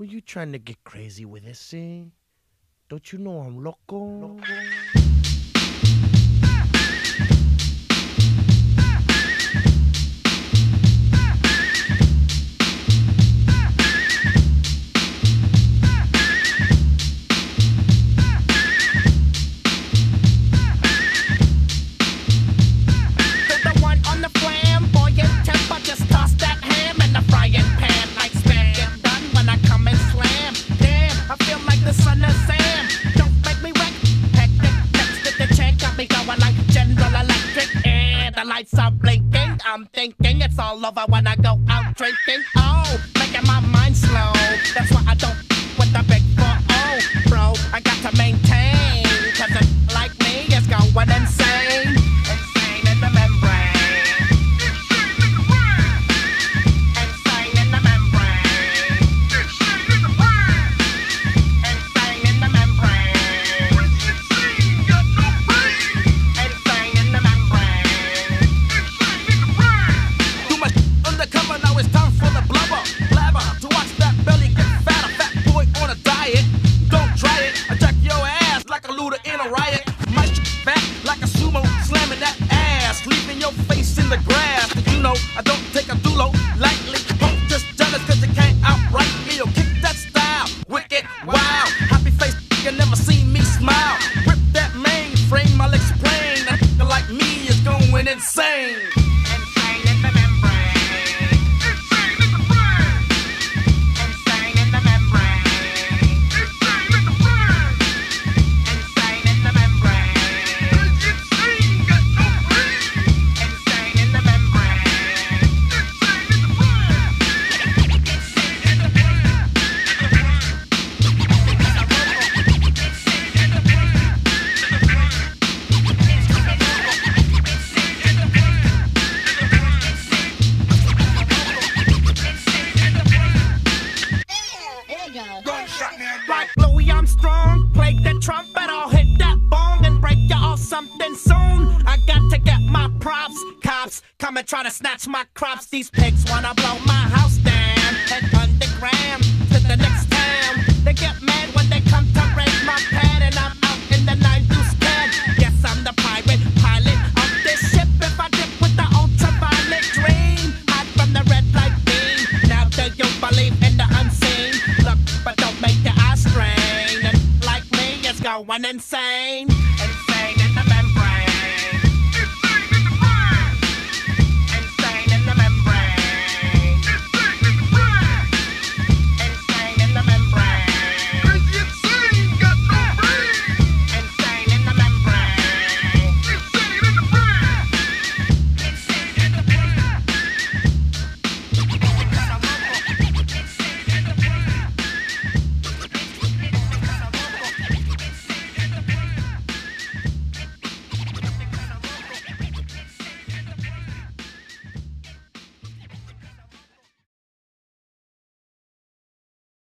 Who you trying to get crazy with this, eh? Don't you know I'm loco? To lights are blinking. I'm thinking it's all over when I go out drinking. Oh, making my mind slow. That's why I don't I don't take a dulo lightly? Punk just jealous cause you can't outright me or kick that style. Wicked, wow. Happy face, you never seen me smile. Rip that mainframe, I'll explain. A like me is going. Insane try to snatch my crops. These pigs wanna blow my house down. Head underground to the next town. They get mad when they come to raid my pad, and I'm out in the nine deuce can. Yes, I'm the pirate pilot of this ship. If I dip with the ultraviolet dream, hide from the red light beam. Now do you believe in the unseen? Look, but don't make your eyes strain. Like me, it's going insane.